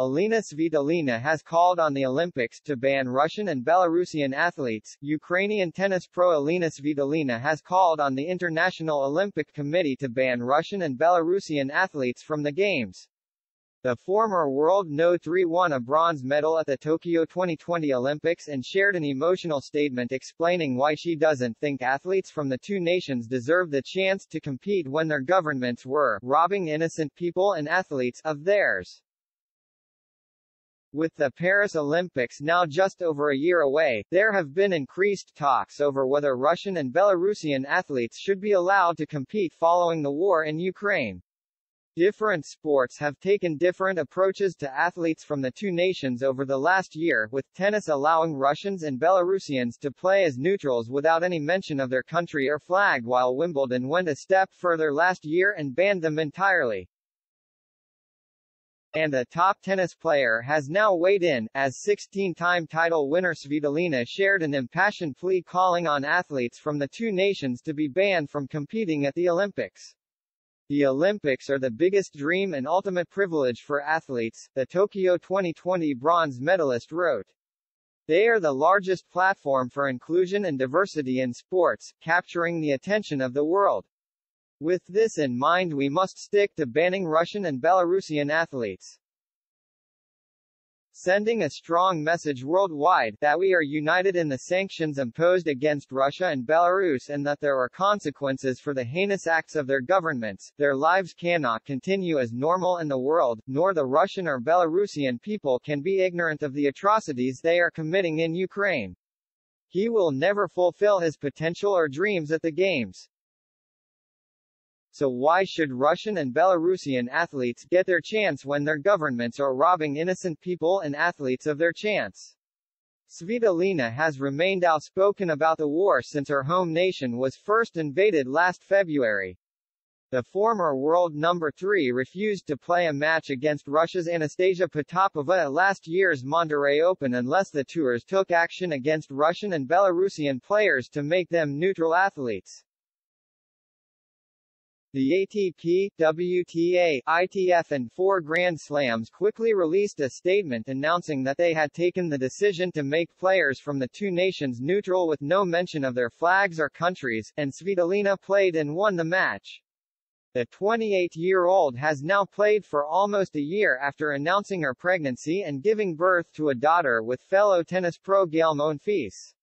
Alina Svitolina has called on the Olympics to ban Russian and Belarusian athletes. Ukrainian tennis pro Alina Svitolina has called on the International Olympic Committee to ban Russian and Belarusian athletes from the Games. The former world no 3 won a bronze medal at the Tokyo 2020 Olympics and shared an emotional statement explaining why she doesn't think athletes from the two nations deserve the chance to compete when their governments were robbing innocent people and athletes of theirs. With the Paris Olympics now just over a year away, there have been increased talks over whether Russian and Belarusian athletes should be allowed to compete following the war in Ukraine. Different sports have taken different approaches to athletes from the two nations over the last year, with tennis allowing Russians and Belarusians to play as neutrals without any mention of their country or flag while Wimbledon went a step further last year and banned them entirely and a top tennis player has now weighed in, as 16-time title winner Svitolina shared an impassioned plea calling on athletes from the two nations to be banned from competing at the Olympics. The Olympics are the biggest dream and ultimate privilege for athletes, the Tokyo 2020 bronze medalist wrote. They are the largest platform for inclusion and diversity in sports, capturing the attention of the world. With this in mind we must stick to banning Russian and Belarusian athletes. Sending a strong message worldwide that we are united in the sanctions imposed against Russia and Belarus and that there are consequences for the heinous acts of their governments, their lives cannot continue as normal in the world, nor the Russian or Belarusian people can be ignorant of the atrocities they are committing in Ukraine. He will never fulfill his potential or dreams at the Games. So why should Russian and Belarusian athletes get their chance when their governments are robbing innocent people and athletes of their chance? Svitolina has remained outspoken about the war since her home nation was first invaded last February. The former world number 3 refused to play a match against Russia's Anastasia Potapova at last year's Monterrey Open unless the tours took action against Russian and Belarusian players to make them neutral athletes. The ATP, WTA, ITF and four Grand Slams quickly released a statement announcing that they had taken the decision to make players from the two nations neutral with no mention of their flags or countries, and Svitolina played and won the match. The 28-year-old has now played for almost a year after announcing her pregnancy and giving birth to a daughter with fellow tennis pro Gael Monfils.